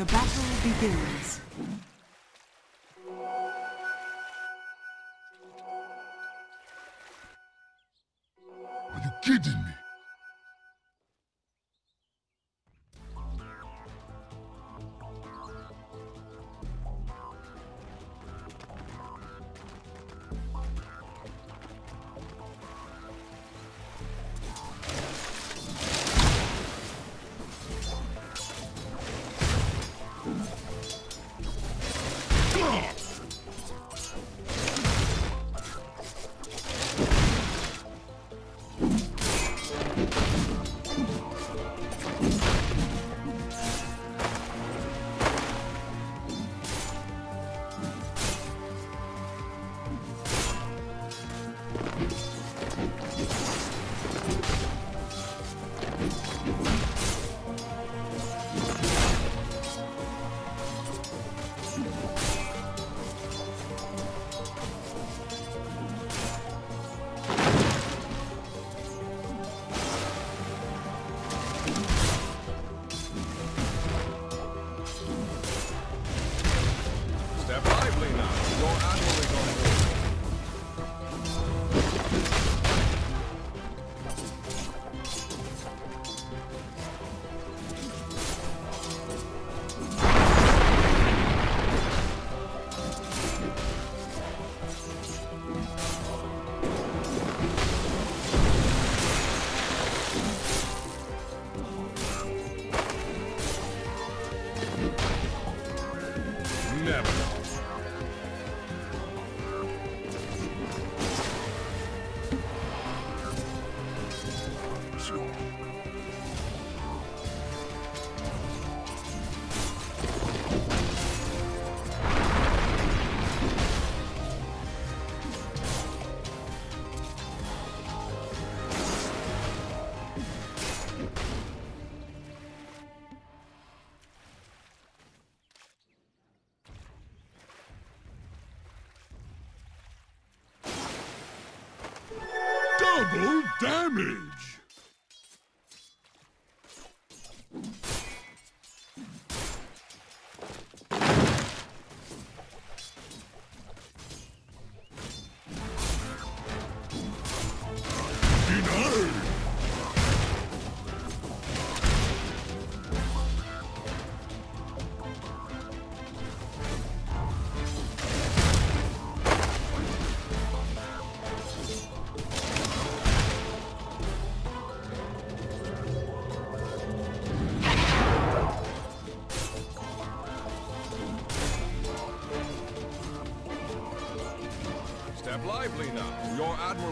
The battle begins. double damage!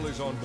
Steelers on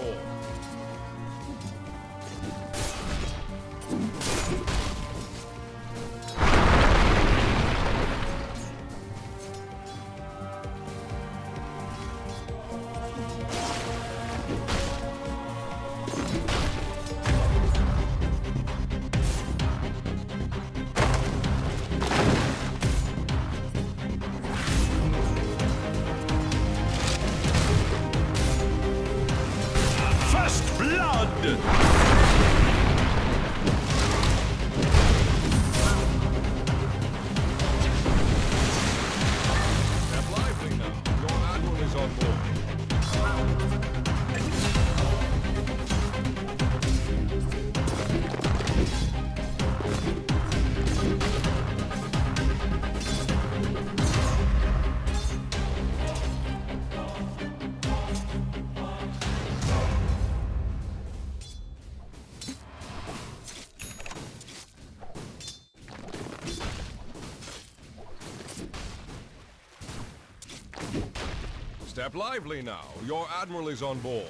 lively now. Your admiral is on board.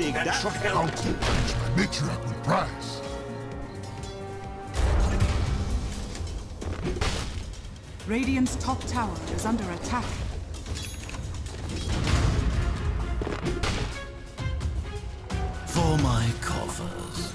Of hell. How to punch my matriarch with prize. Radiant's top tower is under attack. For my coffers.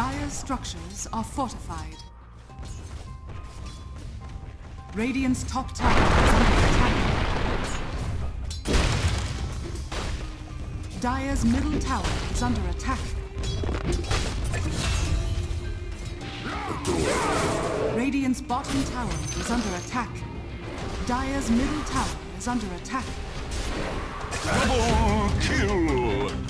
Dire's structures are fortified. Radiant's top tower is under attack. Dire's middle tower is under attack. Radiant's bottom tower is under attack. Dire's middle tower is under attack. Double kill.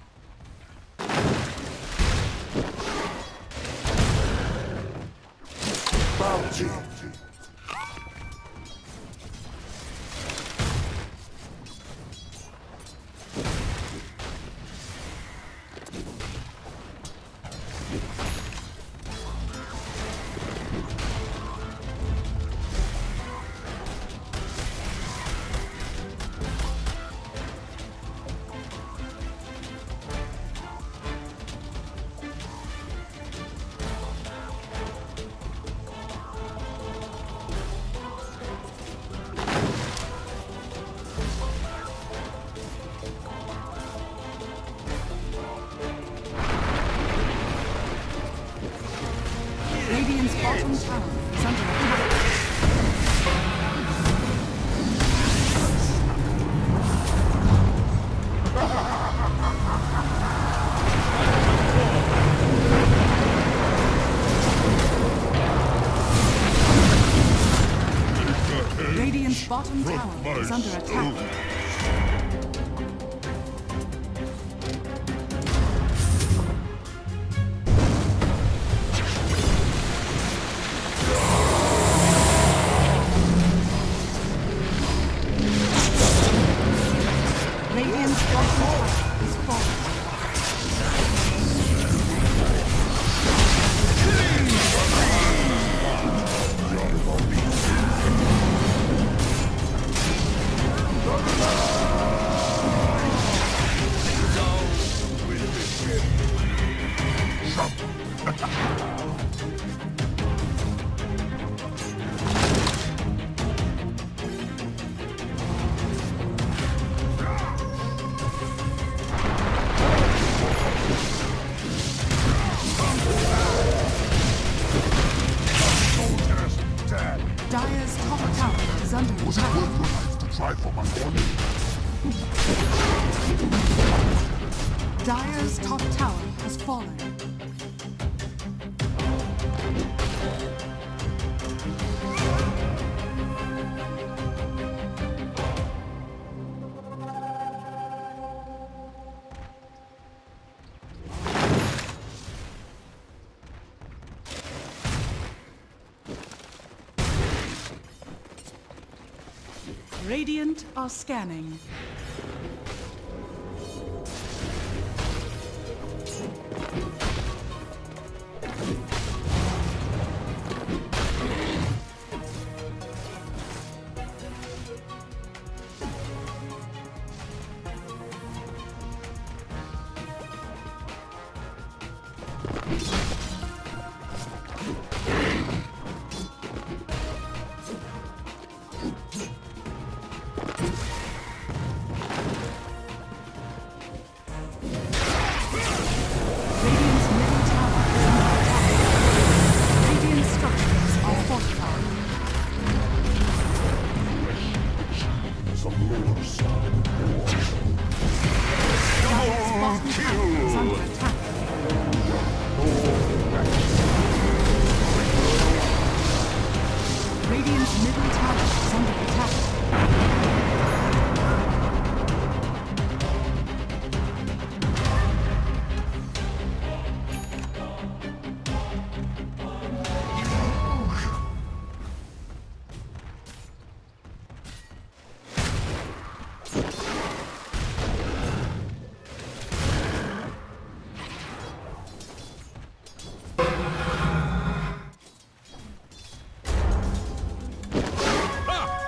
are scanning.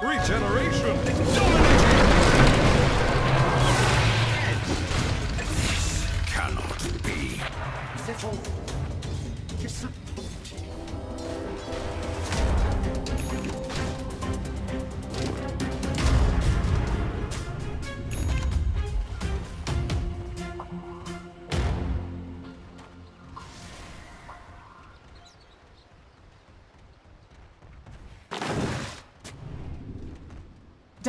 Regeneration!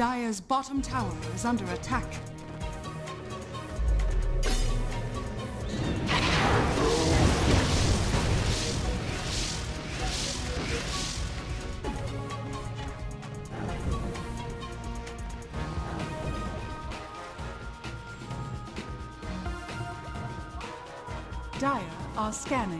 Dire's bottom tower is under attack. Dire are scanning.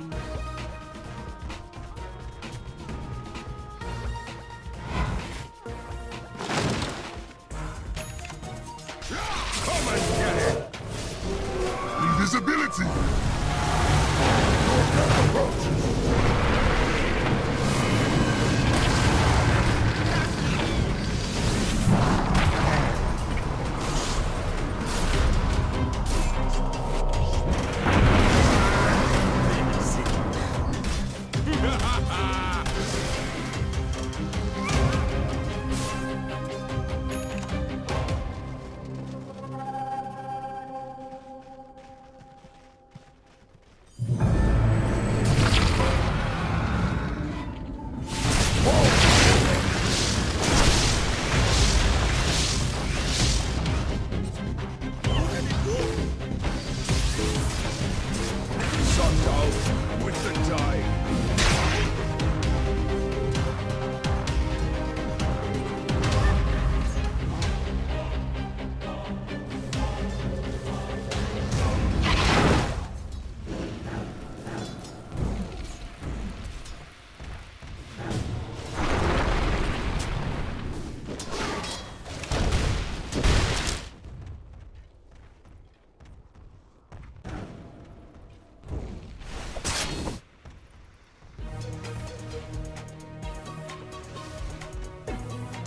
Come and get it! Invisibility.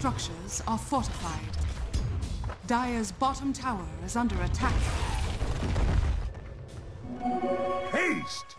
Structures are fortified. Dire's bottom tower is under attack. Haste.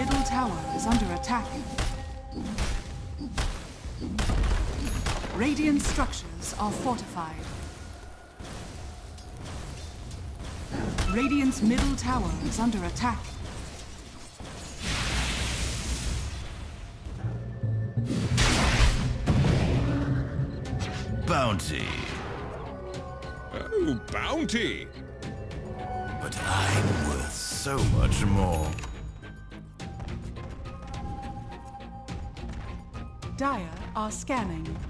Middle tower is under attack. Radiant structures are fortified. Radiant's middle tower is under attack. Bounty. Oh, bounty! But I'm worth so much more. Dire are scanning.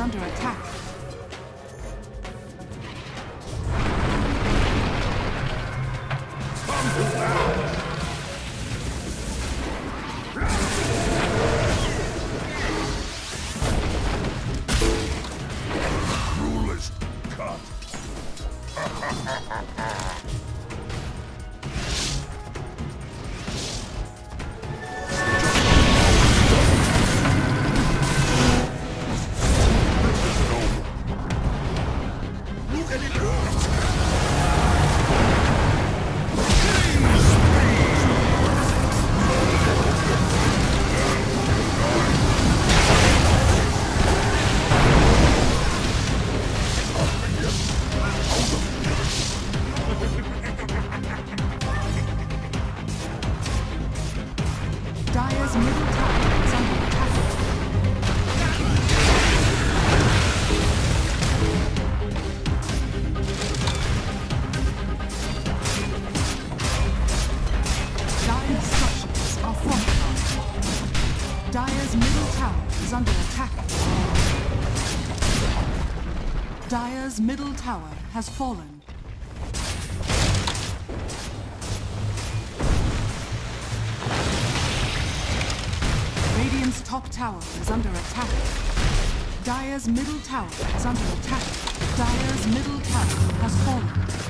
Under attack. Has fallen. Radiant's top tower is under attack. Dire's middle tower is under attack. Dire's middle tower has fallen.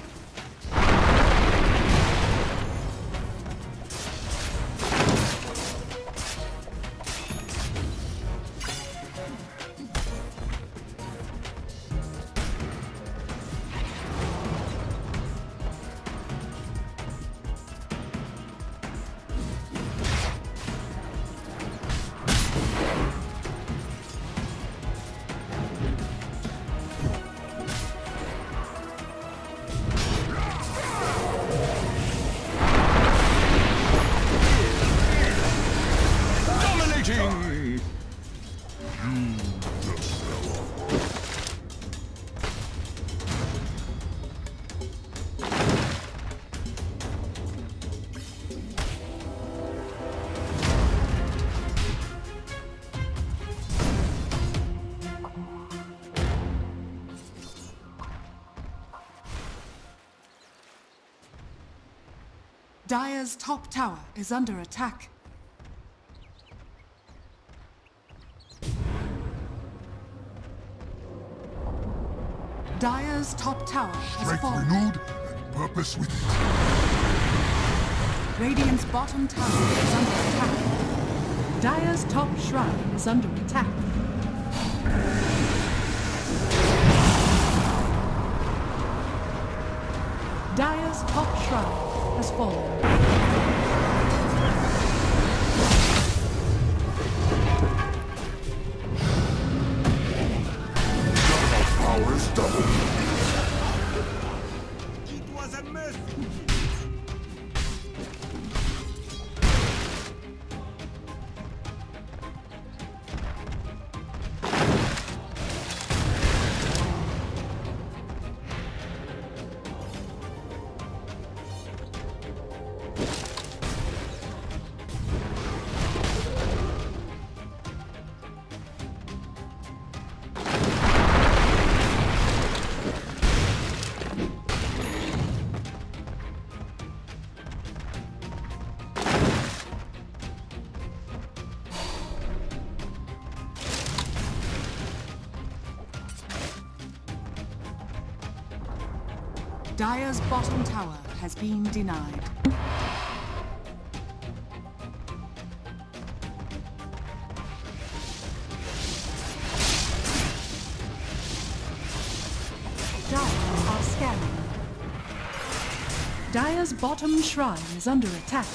Dire's top tower is under attack. Dire's top tower has Strength fallen. renewed and purpose with it. Radiant's bottom tower is under attack. Dire's top shrine is under attack. Dire's top shrine has fallen. Dire's bottom tower has been denied. Dire are scanning. Dire's bottom shrine is under attack.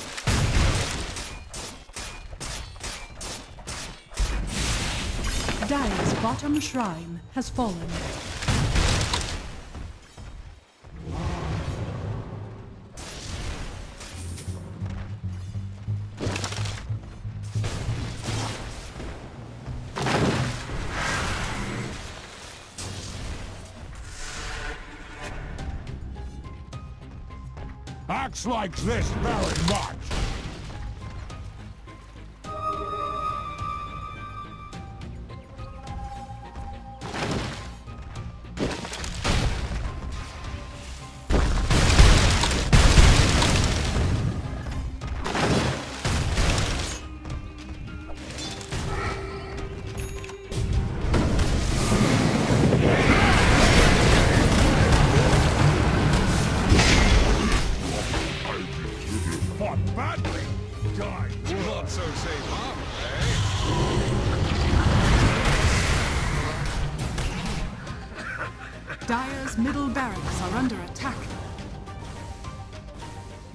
Dire's bottom shrine has fallen. Acts like this very much.